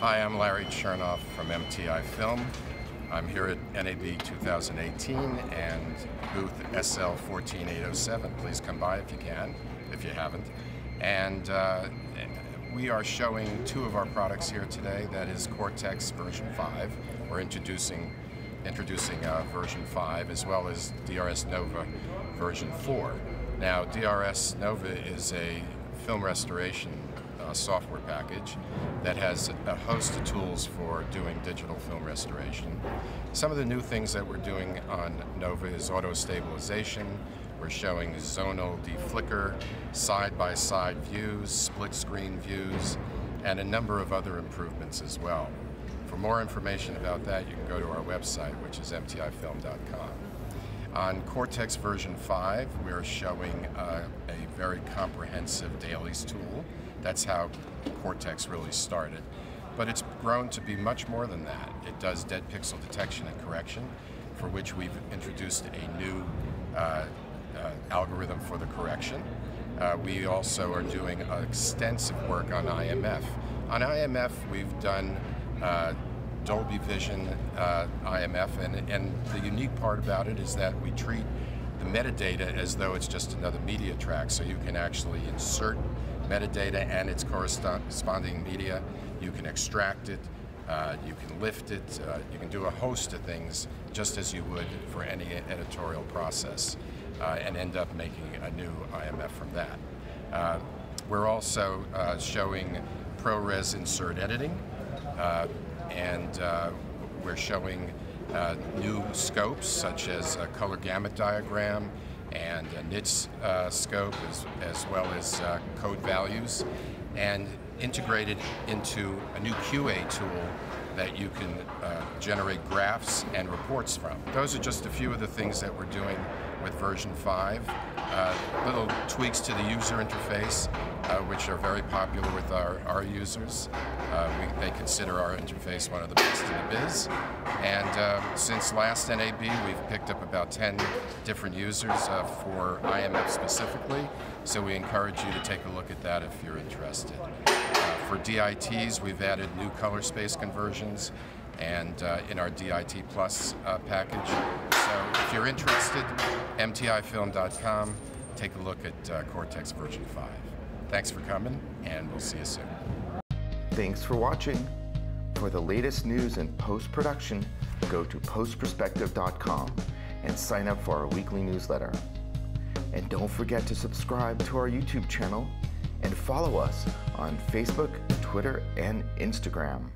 Hi, I'm Larry Chernoff from MTI Film. I'm here at NAB 2018 and booth SL 14807. Please come by if you can, if you haven't. And uh, we are showing two of our products here today. That is Cortex version 5. We're introducing introducing uh, version 5 as well as DRS Nova version 4. Now DRS Nova is a film restoration uh, software package that has a host of tools for doing digital film restoration. Some of the new things that we're doing on Nova is auto stabilization. We're showing zonal deflicker, side-by-side -side views, split screen views, and a number of other improvements as well. For more information about that, you can go to our website, which is mtifilm.com. On Cortex version 5, we're showing uh, a very comprehensive dailies tool. That's how Cortex really started. But it's grown to be much more than that. It does dead pixel detection and correction, for which we've introduced a new uh, uh, algorithm for the correction. Uh, we also are doing extensive work on IMF. On IMF, we've done uh, Dolby Vision uh, IMF, and, and the unique part about it is that we treat the metadata as though it's just another media track, so you can actually insert metadata and its corresponding media. You can extract it, uh, you can lift it, uh, you can do a host of things just as you would for any editorial process uh, and end up making a new IMF from that. Uh, we're also uh, showing ProRes insert editing. Uh, and we're showing uh, new scopes such as a color gamut diagram and a NITS uh, scope as, as well as uh, code values and integrated into a new QA tool that you can uh, generate graphs and reports from. Those are just a few of the things that we're doing with version 5. Uh, little tweaks to the user interface, uh, which are very popular with our, our users. Uh, we, they consider our interface one of the best in the biz. And uh, since last NAB, we've picked up about 10 different users uh, for IMF specifically. So we encourage you to take a look at that if you're interested. For DITs, we've added new color space conversions and uh, in our DIT Plus uh, package. So if you're interested, mtifilm.com, take a look at uh, Cortex version 5. Thanks for coming, and we'll see you soon. Thanks for watching. For the latest news in post-production, go to postperspective.com and sign up for our weekly newsletter. And don't forget to subscribe to our YouTube channel and follow us on Facebook, Twitter, and Instagram.